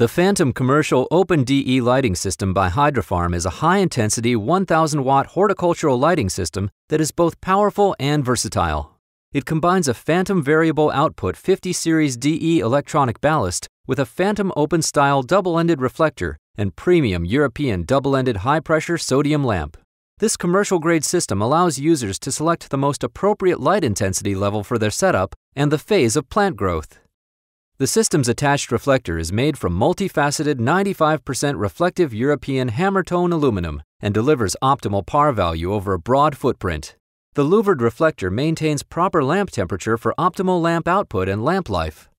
The Phantom Commercial Open DE lighting system by Hydrofarm is a high intensity 1000 watt horticultural lighting system that is both powerful and versatile. It combines a Phantom Variable Output 50 Series DE electronic ballast with a Phantom Open Style double ended reflector and premium European double ended high pressure sodium lamp. This commercial grade system allows users to select the most appropriate light intensity level for their setup and the phase of plant growth. The system's attached reflector is made from multifaceted 95% reflective European hammer tone aluminum and delivers optimal par value over a broad footprint. The louvered reflector maintains proper lamp temperature for optimal lamp output and lamp life.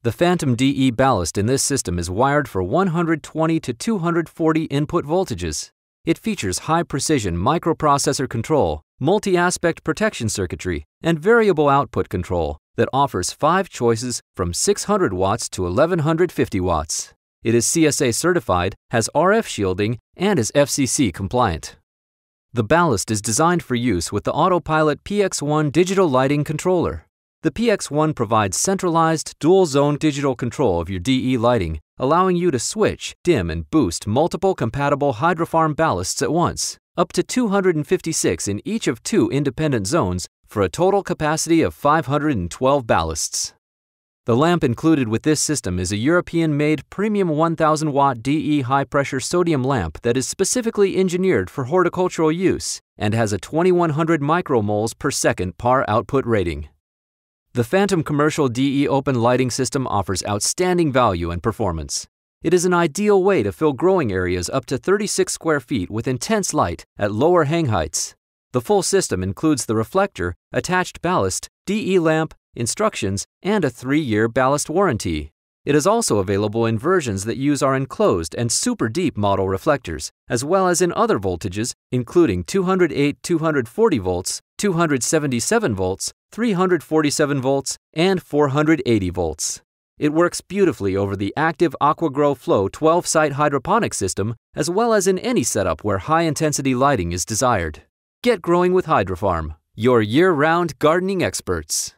The Phantom DE ballast in this system is wired for 120 to 240 input voltages. It features high precision microprocessor control, multi aspect protection circuitry, and variable output control that offers five choices from 600 watts to 1150 watts. It is CSA certified, has RF shielding, and is FCC compliant. The ballast is designed for use with the Autopilot PX1 digital lighting controller. The PX1 provides centralized, dual zone digital control of your DE lighting, allowing you to switch, dim, and boost multiple compatible Hydrofarm ballasts at once, up to 256 in each of two independent zones for a total capacity of 512 ballasts. The lamp included with this system is a European made premium 1000 watt DE high pressure sodium lamp that is specifically engineered for horticultural use and has a 2100 micromoles per second par output rating. The Phantom Commercial DE Open lighting system offers outstanding value and performance. It is an ideal way to fill growing areas up to 36 square feet with intense light at lower hang heights. The full system includes the reflector, attached ballast, DE lamp, instructions, and a three year ballast warranty. It is also available in versions that use our enclosed and super deep model reflectors, as well as in other voltages, including 208 240 volts, 277 volts, 347 volts, and 480 volts. It works beautifully over the active AquaGrow Flow 12 site hydroponic system, as well as in any setup where high intensity lighting is desired. Get growing with Hydrofarm, your year round gardening experts.